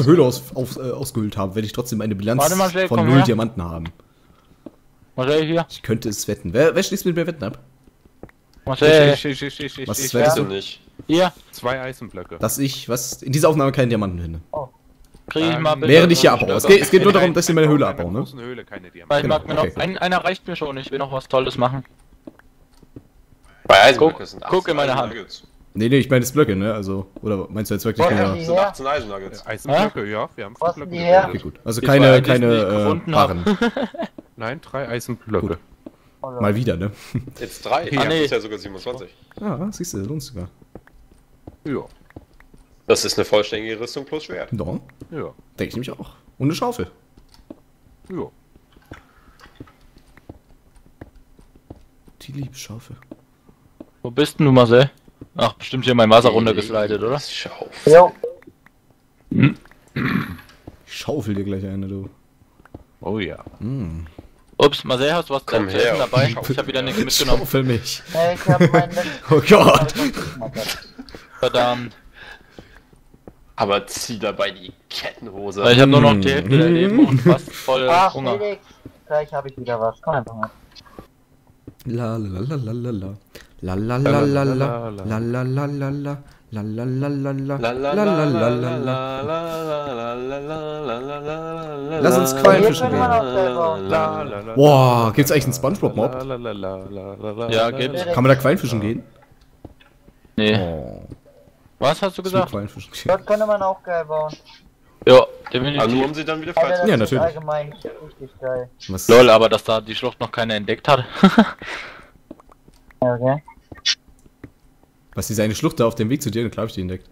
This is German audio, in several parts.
Höhle aus, auf, äh, ausgehöhlt habe, werde ich trotzdem eine Bilanz mal, Jay, von null her. Diamanten haben. Marcel hier. Ich könnte es wetten. Wer, wer schließt mit mir Wetten ab? Marcel, Ich, ich, ich, ich, ich, Was ich, wettest ja. du? nicht. hier. Zwei Eisenblöcke. Dass ich, was, in dieser Aufnahme keine Diamanten finde. Krieg ich Ähm, mal bitte. Während ich hier abbaue. Es geht, es geht nur darum, In dass ich meine Höhle abbaue, ne? Höhle keine Diamanten. mir noch. okay. Ein, einer reicht mir schon, ich will noch was Tolles machen. Bei Eisenblöcke Guck- sind guck in meine Hand. Nee, nee, ich meine das Blöcke, ne? Also, oder meinst du jetzt wirklich nur... die Das sind her? 18 Eisennuggets. Eisenblöcke, ja, wir haben Wo hast Blöcke du die her? Okay, gut. Also keine, ich keine äh. Barren. Nein, drei Eisenblöcke. Gut. Mal wieder, ne? Jetzt drei. Ah, Ja, nee. das ist ja sogar 27. Ja, siehst du, lohnt sogar. Ja, Das ist eine vollständige Rüstung plus Schwert. Doch, ja, denke ich nämlich auch. Und eine Schaufel. ja. Die Liebschaufel. Wo bist denn du, Marcel? Ach, bestimmt hier mein Wasser runtergeslidet, oder? Schau. Jo. Ich schaufel dir gleich eine, du. Oh ja. Mm. Ups, Marcel, hast du was Komm her. dabei? Schau. Ich habe wieder nichts mitgenommen. Schaufel mich. Nee, ich hab meinen. Oh Gott. Verdammt. Aber zieh dabei die Kettenhose. Ich habe nur noch die Hälfte der Mhm. Leben und fast voll Ach, Hunger. Felix. Gleich habe ich wieder was. Komm einfach mal. La la la la la la. La la la la la. La la la la la. La la la la la. La la La la la la la. Lass uns Quallenfischen gehen. Boah, gibt's eigentlich einen Spongebob-Mob? Ja, gibt's. Kann man da Quallenfischen gehen? Nee. Oh, Was hast du gesagt? Dort könnte man auch geil bauen. Ja, Ah, nur definitiv. um sie dann wieder das Ja, ist natürlich. allgemein richtig geil. Was? Lol, aber dass da die Schlucht noch keiner entdeckt hat. Ja, Okay. Was, diese eine Schlucht da auf dem Weg zu dir, glaube ich, die entdeckt.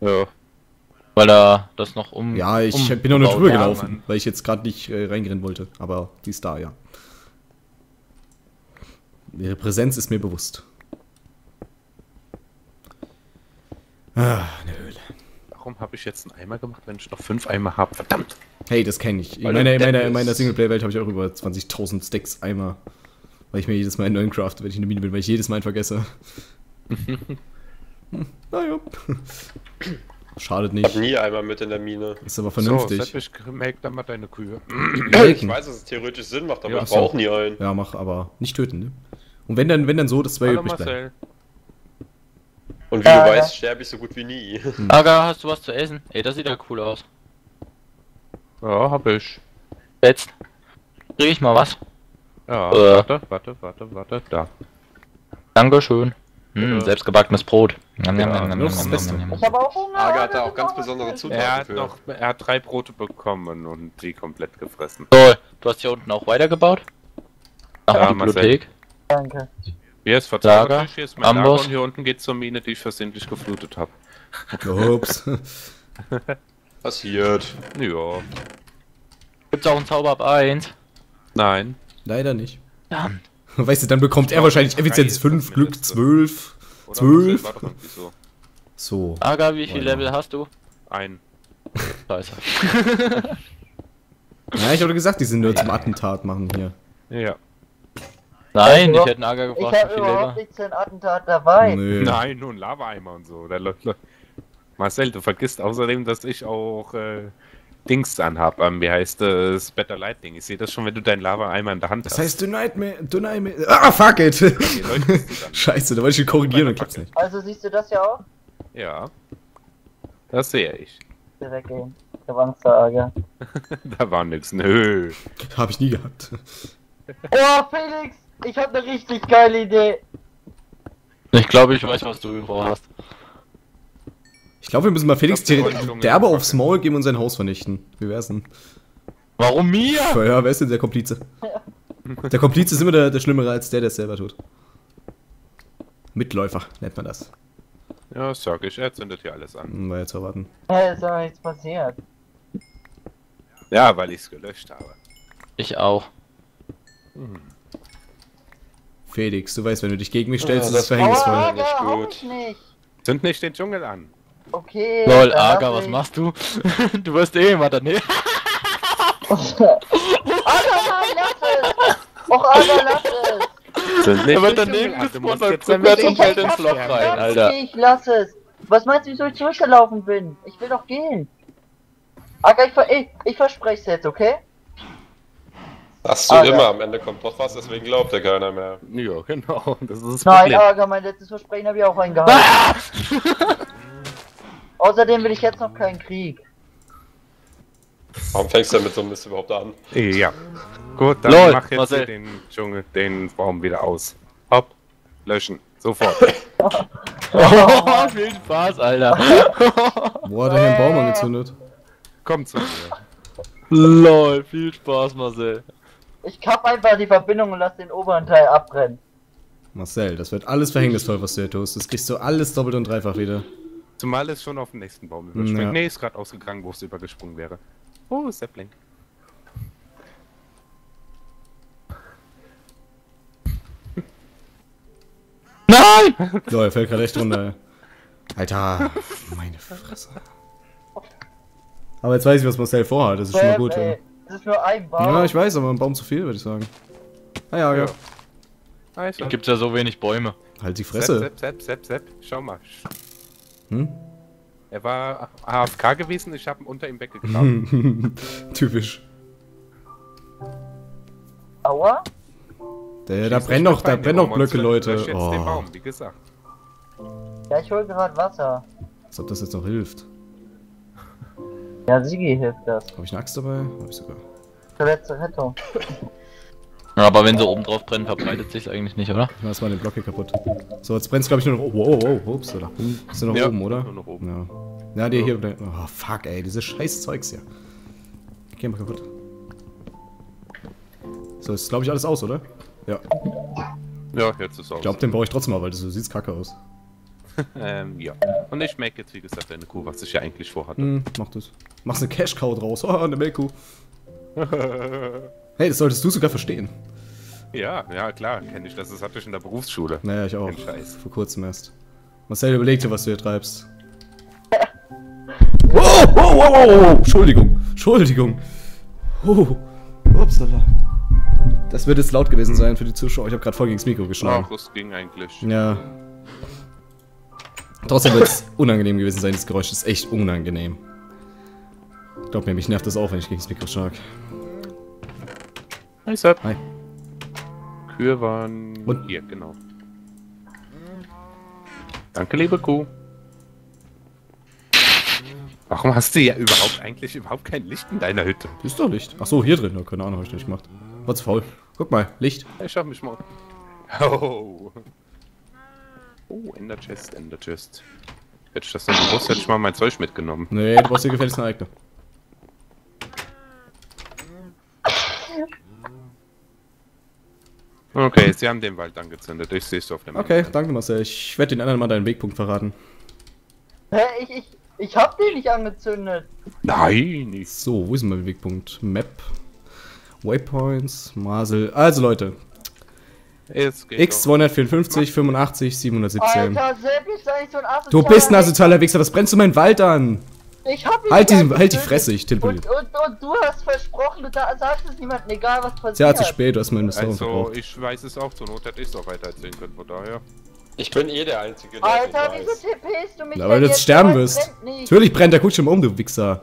ja. Weil er das noch um. Ja, ich um, bin noch nicht drüber ja, gelaufen, Mann. weil ich jetzt gerade nicht äh, reingerennen wollte. Aber die ist da, ja. Ihre Präsenz ist mir bewusst. Ah, eine. Warum habe ich jetzt einen Eimer gemacht, wenn ich noch fünf Eimer habe? Verdammt! Hey, das kenne ich. In Weil meiner, in meiner, in meiner bist. Singleplayer-Welt habe ich auch über 20.000 Stacks Eimer. Weil ich mir jedes Mal einen neuen craft, wenn ich in der Mine bin, weil ich jedes Mal einen vergesse. hm, naja. Schadet Ich hab nicht. nie einmal mit in der Mine. Ist aber So, vernünftig. Setz mich gemerkt, dann mal deine Kühe. Ich weiß, dass es theoretisch Sinn macht, aber Ja, ich so. brauche nie einen. ja, mach, aber nicht töten, ne? Und wenn dann, wenn dann so, dass zwei Hallo übrig bleiben. Und wie Ja, du ja. weißt, sterbe ich so gut wie nie. Aga, hast du was zu essen? Ey, das sieht ja cool aus. Ja, hab ich. Jetzt. Krieg ich mal was? Ja, Äh. warte, warte, warte, warte, da. Dankeschön. Hm, Bitte. selbstgebackenes Brot. Njam, Ja, das njam, Beste. njam. Ich habe auch Hunger. Aga hat da auch ganz besondere. Zutaten Er hat für. noch, er hat drei Brote bekommen und die komplett gefressen. So, du hast hier unten auch weitergebaut? Nach Ja, der Bibliothek? Danke. Hier ist Verzeihung, hier ist mein. Lager und hier unten geht's zur Mine, die ich versehentlich geflutet habe. Ups. Passiert. Ja, Gibt's auch einen Zauber ab 1? nein. Leider nicht. Dann. Weißt du, dann bekommt er wahrscheinlich Effizienz 5, Glück 12. Oder Zwölf. Marcel, war doch irgendwie so. So. Aga, wie viel. Level hast du? Ein. Scheiße. Ja, ich habe gesagt, die sind nur zum Attentat machen hier. Ja. Nein, ich überhaupt- hätte einen Aga Ich gefragt, wie habe überhaupt nichts für ein Attentat dabei. Nö. Nein, nur ein Lava-Eimer und so. Da läuft- läuft- Marcel, du vergisst außerdem, dass ich auch äh, Dings anhab. Ähm, wie heißt das? Better Lighting. Ich sehe das schon, wenn du deinen Lava-Eimer in der Hand Das hast. heißt, du Nightmare. Du Nightmare. Ah, fuck it! Scheiße, da wollte ich ihn korrigieren und klappt's nicht. Also siehst du das ja auch? Ja. Das sehe ich. Direkt gehen. Der Wangster, Da war nix. Nö. Hab ich nie gehabt. Oh, Felix! Ich habe eine richtig geile Idee. Ich glaube, ich weiß, was du vorhast. Ich glaube, wir müssen mal Felix glaub, derbe aufs Maul geben und sein Haus vernichten. Wie wär's denn? Warum mir? Ja, wer ist denn der Komplize? Der Komplize ist immer der, der Schlimmere als der, der es selber tut. Mitläufer nennt man das. Ja, sag ich. Er zündet hier alles an. Hm, War ja zu erwarten. Ja, ist aber nichts passiert. Ja, weil ich es gelöscht habe. Ich auch. Felix, du weißt, wenn du dich gegen mich stellst, Ja, ist es das- verhängnisvoll. Aua, nicht gut. nicht. Zünd nicht den Dschungel an. Okay. Lol, Aga, was ich- machst du? du wirst eh immer daneben. Aga, nein, lass es! Och, Aga, lass es! Zünd nicht Er wird daneben gespawnt musst und Ich und fällt ins Loch rein, Alter. nicht, lass es! Was meinst du, wieso ich zurückgelaufen bin? Ich will doch gehen. Aga, ich, ver ich, ich verspreche es jetzt, okay? Hast du Ah, immer, ja. am Ende kommt doch was, deswegen glaubt ja keiner mehr. Ja, genau. Das ist das Nein, Problem. Aga, mein letztes Versprechen habe ich auch eingehalten. Außerdem will ich jetzt noch keinen Krieg. Warum fängst du denn mit so einem Mist überhaupt an? Ja. Gut, dann Lol, mach jetzt Marcel. hier den Dschungel, den Baum wieder aus. Hopp. Löschen. Sofort. Oh, viel Spaß, Alter. Wo hat er hier einen Baum angezündet? Komm zu mir. Lol, viel Spaß, Marcel. Ich kapp einfach die Verbindung und lass den oberen Teil abbrennen. Marcel, das wird alles verhängnisvoll, was du hier tust. Das kriegst du alles doppelt und dreifach wieder. Zumal es schon auf den nächsten Baum überspringt. Ja. Nee, ist gerade ausgegangen, wo es übergesprungen wäre. Oh, Sapling. Nein! So, er fällt gerade echt runter. ey. Alter, meine Fresse. Aber jetzt weiß ich, was Marcel vorhat. Das ist schon mal gut. ey, Ja, Das ist nur ein Baum. ja ich weiß, aber ein Baum zu viel, würde ich sagen. Ah ja, ja. Ja. Also, Gibt's ja so wenig Bäume. Halt die Sepp, Fresse. Sepp, Sepp, Sepp, Sepp. Schau mal. Hm? Er war AFK gewesen, ich habe ihn unter ihm weggegraben. Typisch. Aua? Da, da brennen doch, da brennen doch Blöcke, Leute. lösch jetzt den Oh, Baum, wie gesagt. Ja, ich hol gerade Wasser. als ob das jetzt noch hilft. Ja, Sigi hilft das. Habe ich eine Axt dabei? Habe ich sogar. Zur letzte Rettung. Aber wenn sie oben drauf brennen, verbreitet sich's eigentlich nicht, oder? Ich mach erstmal den Block hier kaputt. So, jetzt brennt's glaube ich nur noch. Wow, wow, wow, ups, oder? Ist noch Ja, oben, oder? nur noch oben. Ja. Ja, die hier. Oh, fuck, ey, dieses scheiß Zeugs hier. Geh mal kaputt. So, ist glaube ich alles aus, oder? Ja. Ja, jetzt ist es aus. Ich glaube, den baue ich trotzdem mal, weil das so sieht's kacke aus. Ähm, ja. Und ich make jetzt, wie gesagt, eine Kuh, was ich ja eigentlich vorhatte. Hm, mach das. Machst eine Cash-Cow draus. Oh, eine Melkkuh. Hey, das solltest du sogar verstehen. Ja, ja, klar, kenne ich das. Das hatte ich in der Berufsschule. Naja, ich auch. Den Scheiß. Vor kurzem erst. Marcel, überleg dir, was du hier treibst. Wow, wow, wow, wow, wow. Entschuldigung. Entschuldigung. Oh. Upsala. Das wird jetzt laut gewesen sein für die Zuschauer. Ich habe gerade voll gegen das Mikro geschlagen. Ach, das ging eigentlich. Ja. Trotzdem wird es unangenehm gewesen sein. Das Geräusch ist echt unangenehm. Glaub mir, mich nervt das auch, wenn ich gegen das Mikro schlag. Hi, Sepp. Hi. Kühe waren Und- hier, genau. Danke, liebe Kuh. Warum hast du ja überhaupt eigentlich überhaupt kein Licht in deiner Hütte? Ist doch Licht. Ach so, hier drin. Ja, keine Ahnung, hab ich nicht gemacht. War zu faul. Guck mal, Licht. Ich hab mich mal. Oh. Oh, Ender Chest, Ender Chest. Hätte ich das denn gewusst, hätte ich mal mein Zeug mitgenommen. Nee, du brauchst dir gefälligst eine eigene. Okay, sie haben den Wald angezündet. Ich sehe es auf dem Okay, danke Marcel. Ich werde den anderen mal deinen Wegpunkt verraten. Hä, ich, ich, ich hab den nicht angezündet. Nein, nicht. So, wo ist denn mein Wegpunkt? Map. Waypoints, Masel. Also Leute, Es geht X doch. 254, 85, 717. Alter, Sepp, ist eigentlich so ein Du bist ein Wichser. asozialer Wichser, was brennst du meinen Wald an? Ich hab ihn Halt nicht die, halt die angezündet. Fresse, ich Und, telefoniere. und, und du hast versprochen, du da- sagst es niemandem, egal was passiert. Tja, zu spät, du hast meinen Investoren Also, verbraucht. ich weiß es auch, zur Not hätte ich es auch weiter erzählen können, von daher. Ich bin eh der Einzige, der Alter, es wieso. TPst du mich Ja, weil du jetzt sterben wirst. Natürlich brennt der Guck schon mal um, du Wichser.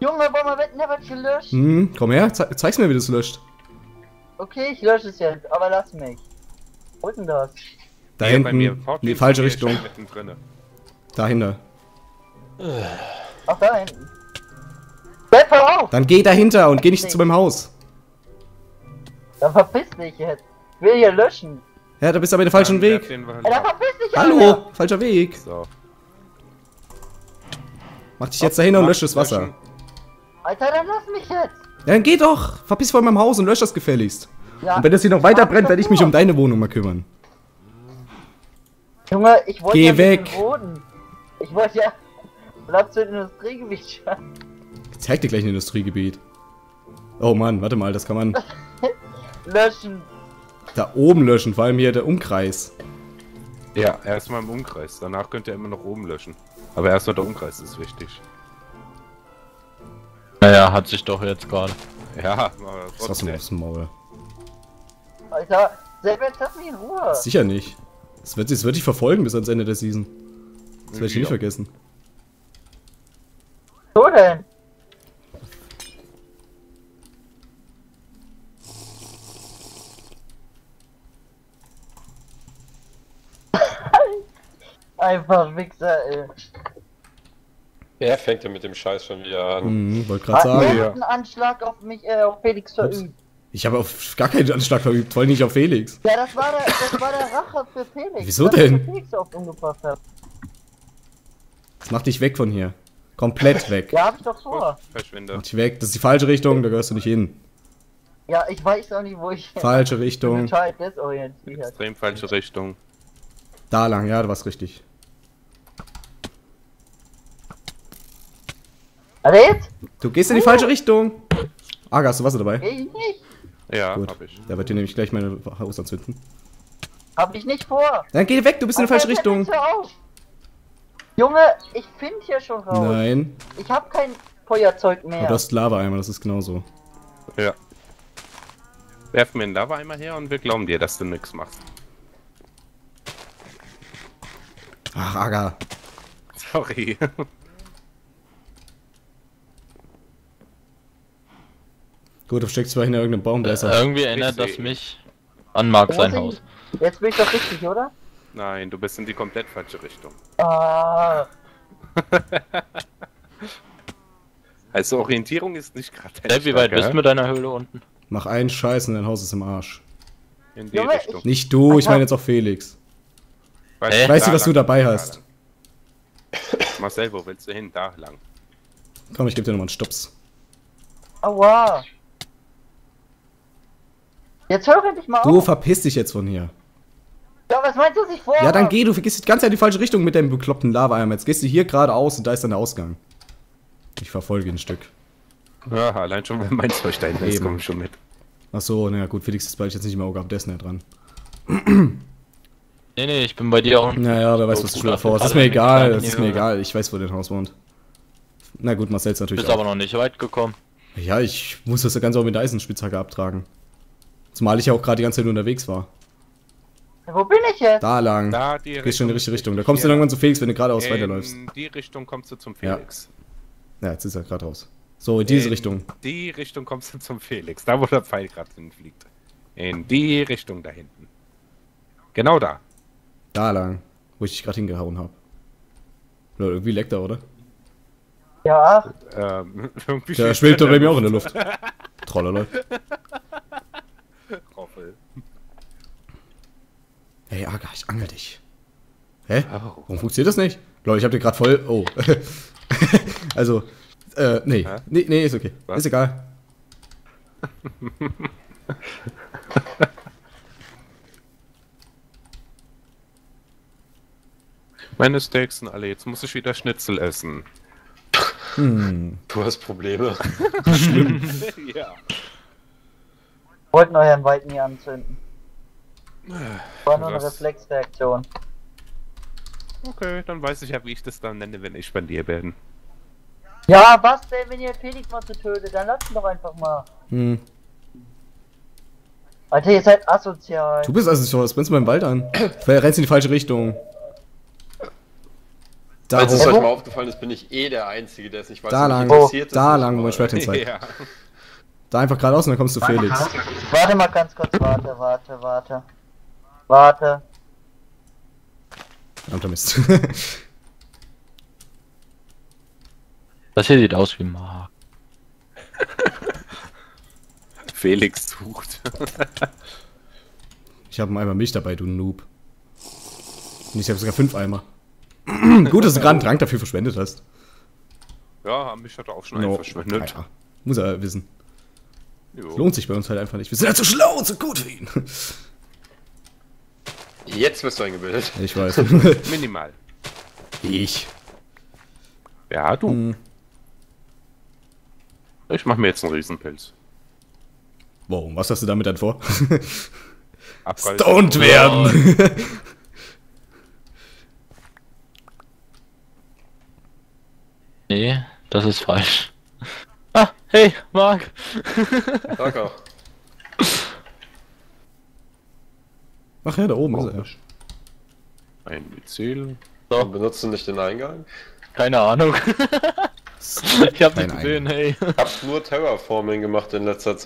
Junge, warum wird never gelöscht? Hm, komm her, ze zeig's mir, wie du es löscht. Okay, ich lösche es jetzt, aber lass mich. Wo ist denn das? Da Hier bei mir, hinten, in die falsche mir, Richtung. Dahinter. Ach, da hinten. Hör auf! Dann geh dahinter und geh nicht zu meinem Haus. Dann verpiss dich jetzt. Ich will hier löschen. Ja, da bist du aber den falschen Dann Weg. den verpiss dich, Alter. Hallo, falscher Weg. So. Mach dich jetzt dahin und lösch das Wasser. Alter, dann lass mich jetzt. Ja, dann geh doch. Verpiss vor meinem Haus und lösch das gefälligst. Ja. Und wenn das hier noch weiter brennt, werde ich mich um deine Wohnung mal kümmern. Junge, ich wollte Geh ja weg. Boden. Ich wollte ja... Bleib zu Industriegebiet schauen. Ich zeig dir gleich ein Industriegebiet. Oh Mann, warte mal, das kann man Löschen. da oben löschen, vor allem hier der Umkreis. Ja, erstmal im Umkreis. Danach könnt ihr immer noch oben löschen. Aber erstmal der Umkreis ist wichtig. Naja, hat sich doch jetzt gerade. Ja, aber trotzdem. Was hast du aufs Maul? Alter, selber jetzt lass mich in Ruhe. Sicher nicht. Es wird, es wird dich verfolgen bis ans Ende der Season. Das werde ich nicht vergessen. So denn? Einfach Wichser, ey. Wer fängt denn mit dem Scheiß schon wieder an? Hm, wollte gerade Hat sagen. wer hat einen Anschlag auf mich, äh, auf Felix verübt? Ich habe auf gar keinen Anschlag verübt, vor allem nicht auf Felix. Ja, das war der, das war der Rache für Felix. Wieso ich denn? Felix oft umgebracht habe. Jetzt mach dich weg von hier. Komplett weg. Ja, hab ich doch vor. Verschwinde. Mach dich weg. Das ist die falsche Richtung, da gehörst du nicht hin. Ja, ich weiß auch nicht, wo ich Falsche Ich bin Richtung. total desorientiert. Extrem falsche Richtung. Da lang, ja, du warst richtig. Alter, jetzt? Du gehst in die falsche Richtung. Aga, hast du Wasser dabei? Geh ich nicht. Ja, Gut. hab ich. Der wird dir nämlich gleich meine Haus anzünden. Hab ich nicht vor. Dann geh weg, du bist in die falsche Richtung. Junge, ich finde hier schon raus. Nein, Ich hab kein Feuerzeug aber mehr. du hast Lava-Eimer, das ist genauso. Ja. Werf mir einen Lava einmal her und wir glauben dir, dass du nix machst. Ach, Aga. Sorry. Gut, du steckst zwar hinter irgendeinem Baum, der ist Äh, irgendwie erinnert Ich das mich an Mark sein Haus. Jetzt bin ich doch richtig, oder? Nein, du bist in die komplett falsche Richtung. Ah, Also Orientierung ist nicht gerade dein Hey, wie weit bist du mit deiner Höhle unten? Mach einen Scheiß und dein Haus ist im Arsch. In die Junge, Richtung. Nicht du, ich meine jetzt auch Felix. Weißt Hä? Ich weiß nicht, was du dabei Da hast. lang. Marcel, wo willst du hin? Da lang. Komm, ich geb dir nochmal einen Stops. aua. Jetzt höre dich mal Du auf. verpiss dich jetzt von hier. Ja, was meinst du, was ich vor? Ja, dann geh, du gehst die ganze Zeit in die falsche Richtung mit deinem bekloppten Lava-Eimer. Jetzt gehst du hier geradeaus und da ist dann der Ausgang. Ich verfolge ein Stück. Ja, allein schon, wenn mein Zeug da hinten ist, komm ich schon mit. Ach so, naja, gut, Felix ist bald jetzt nicht mehr Auge, aber der ist näher dran. Nee, nee, ich bin bei dir auch. Naja, wer weiß, So was du schon davor hast. Ist mir egal, das ist mir Höhle- egal. Ich weiß, wo dein Haus wohnt. Na gut, Marcel ist Du natürlich bist aber auch. noch nicht weit gekommen. Ja, ich muss das Ganze auch mit der Eisenspitzhacke abtragen. Zumal ich ja auch gerade die ganze Zeit nur unterwegs war. Wo bin ich jetzt? Da lang. Da die Gehst schon in die richtige Richtung. Da kommst du irgendwann zu Felix, wenn du geradeaus In weiterläufst. die Richtung kommst du zum Ja. Felix. Ja, jetzt ist er gerade raus. So, in diese In Richtung. Die Richtung kommst du zum Felix. Da, wo der Pfeil gerade hinfliegt. In die Richtung da hinten. Genau da. Da lang. Wo ich dich gerade hingehauen habe. Oder irgendwie leckt er, oder? Ja, Ähm, irgendwie Der schwebt doch bei mir auch in der Luft. Trollerlei. Roffel. Hey, Aga, ich angel dich. Hä? Oh. Warum funktioniert das nicht? Leute, ich hab dir gerade voll. Oh. also, äh, nee. Hä? nee. Nee, ist okay. Was? Ist egal. Meine Steaks sind alle. Jetzt muss ich wieder Schnitzel essen. Hm. Du hast Probleme. ja. Wollten euren Wald nie anzünden. War nur eine Reflexreaktion. Okay, dann weiß ich ja, wie ich das dann nenne, wenn ich bei dir bin. Ja, was denn, wenn ihr Felix mal zu tötet? Dann lasst ihn doch einfach mal. Hm. Alter, ihr seid asozial. Du bist also so, was brennst du beim Wald an? Vielleicht rennst du in die falsche Richtung. Da, Falls es euch mal aufgefallen ist, bin ich eh der Einzige, der es nicht weiß. da lang, es da lang, wo mein Schwert hin zeigt. Ja. Da einfach geradeaus und dann kommst du Felix. Warte mal ganz kurz, warte, warte, warte. Warte. Verdammter Mist. Das hier sieht aus wie Mark. Felix sucht. ich habe einen Eimer Milch dabei, du Noob. Und ich habe sogar fünf Eimer. Gut, dass du gerade einen Trank dafür verschwendet hast. Ja, mich hat er auch schon No. einen verschwendet. Ja, muss er wissen. Jo. Lohnt sich bei uns halt einfach nicht. Wir sind halt zu schlau und zu gut für ihn. Jetzt wirst du eingebildet. Ich weiß. Minimal. ich. Ja, du. Hm. Ich mach mir jetzt einen Riesenpilz. Wow, was hast du damit dann vor? Stoned werden! Nee, das ist falsch. Ah, hey, Mark. Danke. Ach ja, da oben ist er. Ein Myzel. So, Benutzt du nicht den Eingang? keine Ahnung. ich hab nicht gesehen, hey. Hab nur Terraforming gemacht in letzter Zeit.